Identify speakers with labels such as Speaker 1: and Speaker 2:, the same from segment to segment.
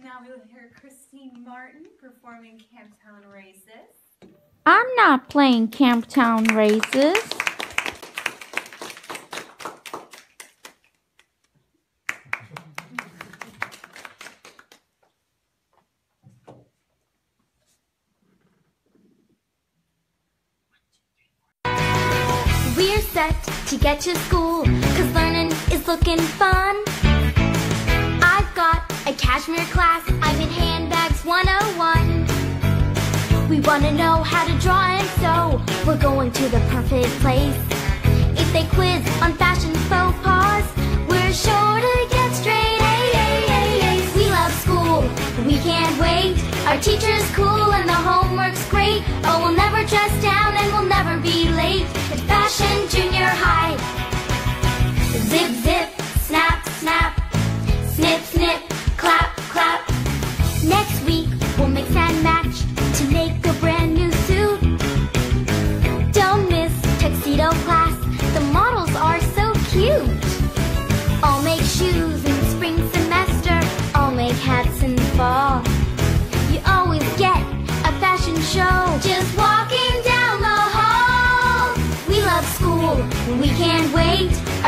Speaker 1: And now we will hear Christine Martin performing Camptown Races.
Speaker 2: I'm not playing Camptown Races.
Speaker 3: We're set to get to school, cause learning is looking fun. Cashmere class, I'm in handbags 101. We wanna know how to draw and sew, we're going to the perfect place. If they quiz on fashion faux pas, we're sure to get straight A's. We love school, we can't wait. Our teacher's cool and the homework's great. Oh, we'll never dress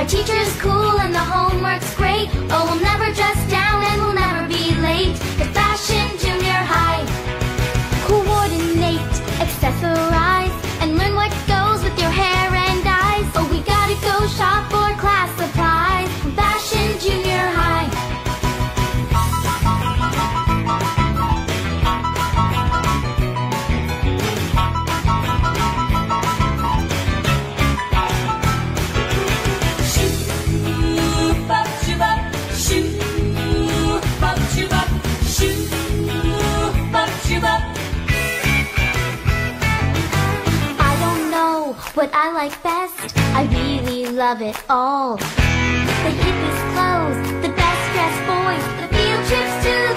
Speaker 3: Our teacher's cool and the homework's great. What I like best, I really love it all. The hippest clothes, the best dressed boys, the field trips too.